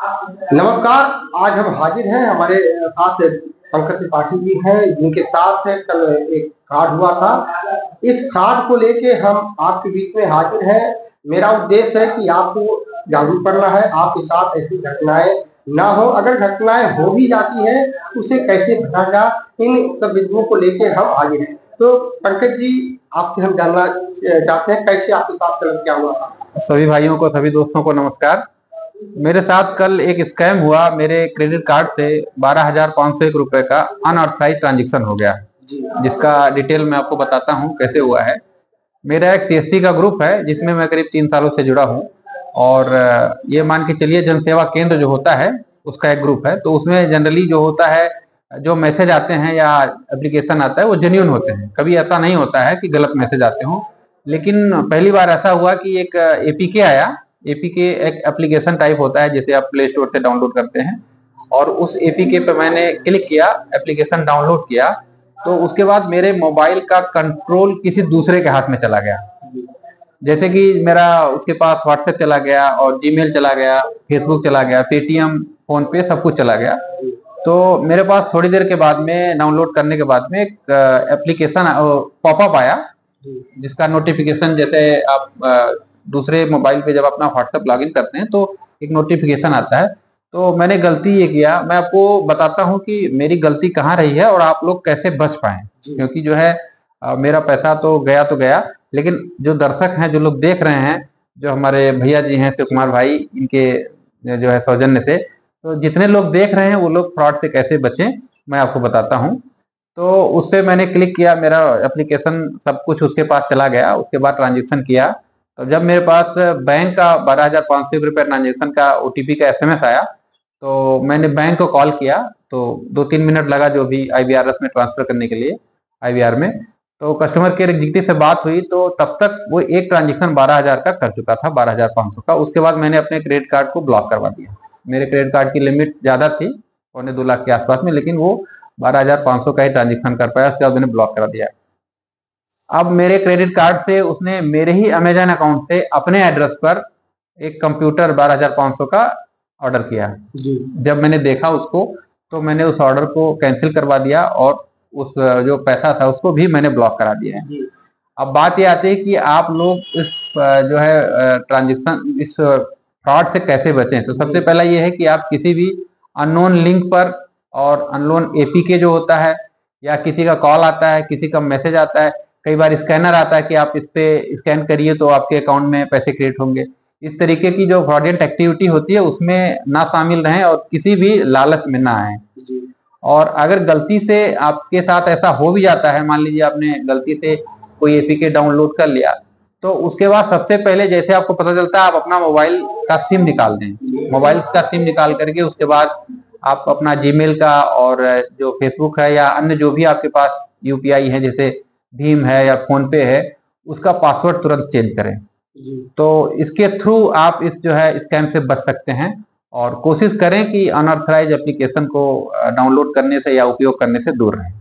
नमस्कार, आज हम हाजिर हैं। हमारे साथ पंकज त्रिपाठी जी हैं, जिनके साथ कल एक फ्रॉड हुआ था। इस फ्रॉड को लेके हम आपके बीच में हाजिर हैं। मेरा उद्देश्य है कि आपको जागरूक करना है, आपके साथ ऐसी घटनाएँ ना हो। अगर घटनाएँ हो भी जाती है, उसे कैसे जा इन सब बिंदुओं को लेके हम हाजिर हैं। तो पंकज जी, आपसे हम जानना चाहते हैं, कैसे आपके साथ कल क्या हुआ सभी भाइयों को, सभी दोस्तों को नमस्कार। मेरे साथ कल एक स्कैम हुआ मेरे क्रेडिट कार्ड से बारह हज़ार पाँच सौ एक रुपए का अनऑथराइज ट्रांजेक्शन हो गया। जिसका डिटेल मैं आपको बताता हूँ कैसे हुआ है। मेरा एक सीएससी का ग्रुप है जिसमें मैं करीब तीन सालों से जुड़ा हूँ। और ये मान के चलिए जनसेवा केंद्र जो होता है उसका एक ग्रुप है। तो उसमें जनरली जो होता है जो मैसेज आते हैं या एप्लीकेशन आता है वो जेन्यून होते हैं। कभी ऐसा नहीं होता है कि गलत मैसेज आते हों। लेकिन पहली बार ऐसा हुआ कि एक एपीके आया एपीके एक एप्लीकेशन टाइप होता है, जिसे आप प्ले स्टोर से डाउनलोड करते हैं। और उस एपीके पे मैंने क्लिक किया एप्लीकेशन डाउनलोड किया तो उसके बाद मेरे मोबाइल का कंट्रोल किसी दूसरे के हाथ में चला गया। जैसे कि मेरा उसके पास व्हाट्सएप चला गया, और जीमेल चला गया फेसबुक चला गया पेटीएम फ़ोन पे सब कुछ चला गया। तो मेरे पास थोड़ी देर के बाद में डाउनलोड करने के बाद में एक एप्लीकेशन पॉपअप आया, जिसका नोटिफिकेशन जैसे आप दूसरे मोबाइल पे जब अपना व्हाट्सएप लॉगिन करते हैं तो एक नोटिफिकेशन आता है। तो मैंने गलती ये किया। मैं आपको बताता हूँ कि मेरी गलती कहाँ रही है और आप लोग कैसे बच पाए। क्योंकि जो है आ, मेरा पैसा तो गया तो गया लेकिन जो दर्शक हैं जो लोग देख रहे हैं जो हमारे भैया जी हैं शिव कुमार भाई इनके जो है सौजन्य से तो जितने लोग देख रहे हैं वो लोग फ्रॉड से कैसे बचें मैं आपको बताता हूँ। तो उससे मैंने क्लिक किया मेरा एप्लीकेशन सब कुछ उसके पास चला गया। उसके बाद ट्रांजेक्शन किया। तो जब मेरे पास बैंक का बारह हज़ार पाँच सौ रुपये ट्रांजेक्शन का ओटीपी का एसएमएस आया तो मैंने बैंक को कॉल किया तो दो तीन मिनट लगा जो भी आईवीआरएस में ट्रांसफ़र करने के लिए आईवीआर में। तो कस्टमर केयर एग्जीक्यूटिव से बात हुई तो तब तक वो एक ट्रांजेक्शन बारह हज़ार का कर चुका था, बारह हज़ार पाँच सौ का। उसके बाद मैंने अपने क्रेडिट कार्ड को ब्लॉक करवा दिया। मेरे क्रेडिट कार्ड की लिमिट ज़्यादा थी, पौने दो लाख के आसपास में, लेकिन वो बारह हज़ार पाँच सौ का ही ट्रांजेक्शन कर पाया, उसके बाद मैंने ब्लॉक करा दिया। अब मेरे क्रेडिट कार्ड से उसने मेरे ही अमेजन अकाउंट से अपने एड्रेस पर एक कंप्यूटर बारह हज़ार पाँच सौ का ऑर्डर किया। जी। जब मैंने देखा उसको तो मैंने उस ऑर्डर को कैंसिल करवा दिया और उस जो पैसा था उसको भी मैंने ब्लॉक करा दिया है। अब बात ये आती है कि आप लोग इस जो है ट्रांजेक्शन इस फ्रॉड से कैसे बचें? तो सबसे पहला ये है कि आप किसी भी अननोन लिंक पर और अनलोन एपीके जो होता है या किसी का कॉल आता है किसी का मैसेज आता है कई बार स्कैनर आता है कि आप इस पे स्कैन करिए तो आपके अकाउंट में पैसे क्रिएट होंगे। इस तरीके की जो फ्रॉडेंट एक्टिविटी होती है उसमें ना शामिल रहें और किसी भी लालच में ना आए। और अगर गलती से आपके साथ ऐसा हो भी जाता है मान लीजिए आपने गलती से कोई एपीके डाउनलोड कर लिया तो उसके बाद सबसे पहले जैसे आपको पता चलता है आप अपना मोबाइल का सिम निकाल दें। मोबाइल का सिम निकाल करके उसके बाद आप अपना जीमेल का और जो फेसबुक है या अन्य जो भी आपके पास यूपीआई है जैसे भीम है या फ़ोन पे है उसका पासवर्ड तुरंत चेंज करें। तो इसके थ्रू आप इस जो है स्कैम से बच सकते हैं और कोशिश करें कि अनऑथराइज एप्लीकेशन को डाउनलोड करने से या उपयोग करने से दूर रहें।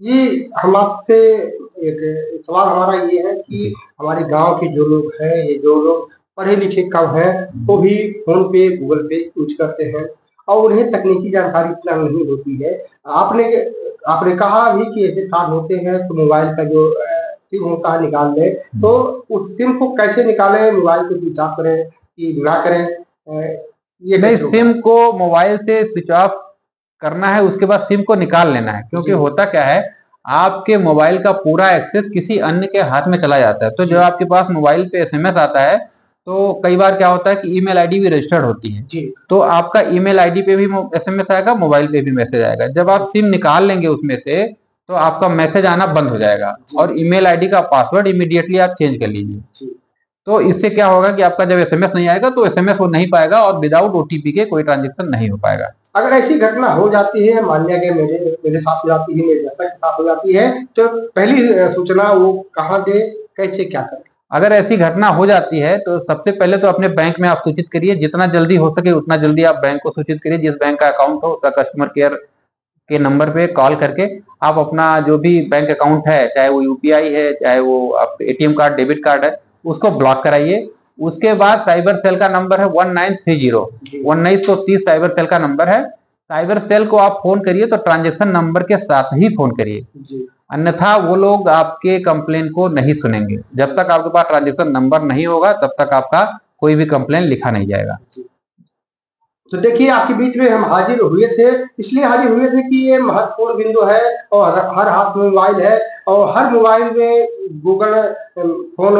ये हम आपसे एक सवाल हमारा ये है कि हमारे गाँव के जो लोग हैं ये जो लोग पढ़े लिखे कम है वो भी फ़ोन पे गूगल पे यूज़ करते हैं और उन्हें तकनीकी जानकारी इतना नहीं होती है। आपने आपने कहा भी कि ऐसे कार्ड होते हैं तो मोबाइल का जो सिम होता है निकाल लें। तो उस सिम को कैसे निकालें? मोबाइल को स्विच ऑफ़ करें कि ना करें? ये नहीं सिम को मोबाइल से स्विच ऑफ़ करना है उसके बाद सिम को निकाल लेना है। क्योंकि होता क्या है आपके मोबाइल का पूरा एक्सेस किसी अन्य के हाथ में चला जाता है। तो जब आपके पास मोबाइल पे एसएमएस आता है तो कई बार क्या होता है कि ईमेल आईडी भी रजिस्टर्ड होती है। जी। तो आपका ईमेल आईडी पे भी एसएमएस आएगा मोबाइल पे भी मैसेज आएगा। जब आप सिम निकाल लेंगे उसमें से तो आपका मैसेज आना बंद हो जाएगा। और ईमेल आईडी का पासवर्ड इमीडिएटली आप चेंज कर लीजिए। तो इससे क्या होगा कि आपका जब एसएमएस नहीं आएगा तो एसएमएस वो नहीं पाएगा और विदाउट ओटीपी के कोई ट्रांजेक्शन नहीं हो पाएगा। अगर ऐसी घटना हो जाती है मान लिया गया मेरे मेरे साथ हो जाती है मेरे साथ हो जाती है तो पहली सूचना वो कहाँ दे कैसे क्या करें? अगर ऐसी घटना हो जाती है तो सबसे पहले तो अपने बैंक में आप सूचित करिए, जितना जल्दी हो सके उतना जल्दी आप बैंक को सूचित करिए, जिस बैंक का अकाउंट हो, उसका कस्टमर केयर के नंबर पे कॉल करके आप अपना जो भी बैंक अकाउंट है, चाहे वो यूपीआई है, चाहे वो आप एटीएम कार्ड डेबिट कार्ड है, उसको ब्लॉक कराइए। उसके बाद साइबर सेल का नंबर है वन नाइन थ्री ज़ीरो उन्नीस सौ तीस साइबर सेल का नंबर है। साइबर सेल को आप फ़ोन करिए तो ट्रांजेक्शन नंबर के साथ ही फ़ोन करिए। अन्यथा वो लोग आपके कंप्लेन को नहीं सुनेंगे। जब तक आपके पास ट्रांजेक्शन नंबर नहीं होगा, तब तक आपका कोई भी कंप्लेन लिखा नहीं जाएगा। तो देखिए, आपके बीच में हम हाजिर हुए थे, इसलिए हाजिर हुए थे कि ये महत्वपूर्ण बिंदु है और हर हाथ में मोबाइल है और हर मोबाइल में गूगल फ़ोन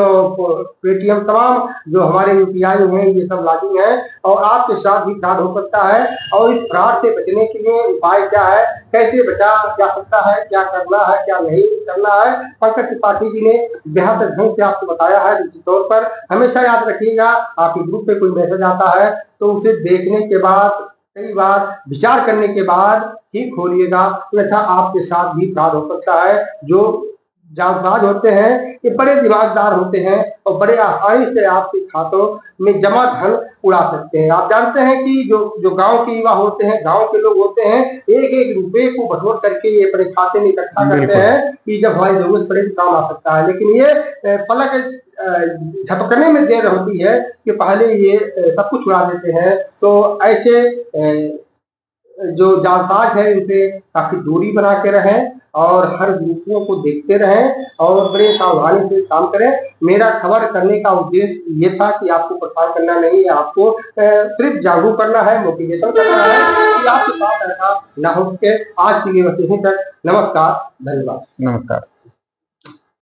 पेटीएम तमाम जो हमारे यूपीआई हैं ये सब लागू है और आपके साथ भी फ्रॉड हो सकता है और इस फ्रॉड से बचने के लिए उपाय क्या है, कैसे बचा जा सकता है, क्या करना है, क्या नहीं करना है, पंकज त्रिपाठी जी ने बेहतर ढंग से आपको बताया है। निश्चित तौर पर हमेशा याद रखिएगा, आपके ग्रुप पे कोई मैसेज आता है तो उसे देखने के बाद, कई बार विचार करने के बाद ठीक हो खोलिएगा अन्यथा आपके साथ भी फ्रॉड हो सकता है, जो जालसाज होते हैं ये बड़े दिमागदार होते हैं और बड़े आसानी से आपके खातों में जमा धन उड़ा सकते हैं। आप जानते हैं कि जो जो गाँव के युवा होते हैं गाँव के लोग होते हैं एक एक रुपए को बटोर करके ये अपने खाते में इकट्ठा करते हैं कि जब हमारी ज़रूरत पड़े तो काम आ सकता है। लेकिन ये पलक झपकने में देर होती है कि पहले ये सब कुछ उड़ा देते हैं। तो ऐसे जो जालसाज है, उसे काफ़ी दूरी बना के रहें और हर दूसरों को देखते रहें और बड़े सावधानी से काम करें। मेरा खबर करने का उद्देश्य ये था कि आपको परेशान करना नहीं है आपको सिर्फ़ जागरूक करना है मोटिवेशन करना है, कि आपके साथ ऐसा ना हो सके। आज के लिए बस यहीं तक। नमस्कार, धन्यवाद। नमस्कार।